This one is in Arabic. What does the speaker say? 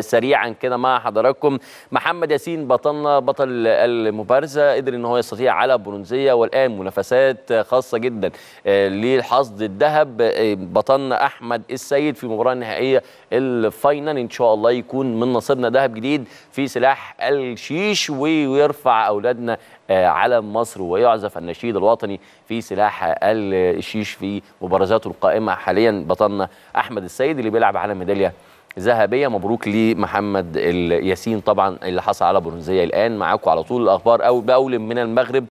سريعا كده مع حضراتكم. محمد ياسين بطلنا بطل المبارزة قدر إن هو يستطيع على برونزية والآن منافسات خاصة جدا للحصد الذهب. بطلنا أحمد السيد في مباراة نهائيه الفاينل. إن شاء الله يكون من نصيبنا ذهب جديد في سلاح الشيش ويرفع أولادنا علم مصر. ويعزف النشيد الوطني في سلاح الشيش في مبارزاته القائمة حاليا. بطلنا أحمد السيد اللي بيلعب على ميدالية ذهبية. مبروك لمحمد الياسين طبعا اللي حصل على برونزية الآن. معاكم على طول الأخبار أو بأول من المغرب.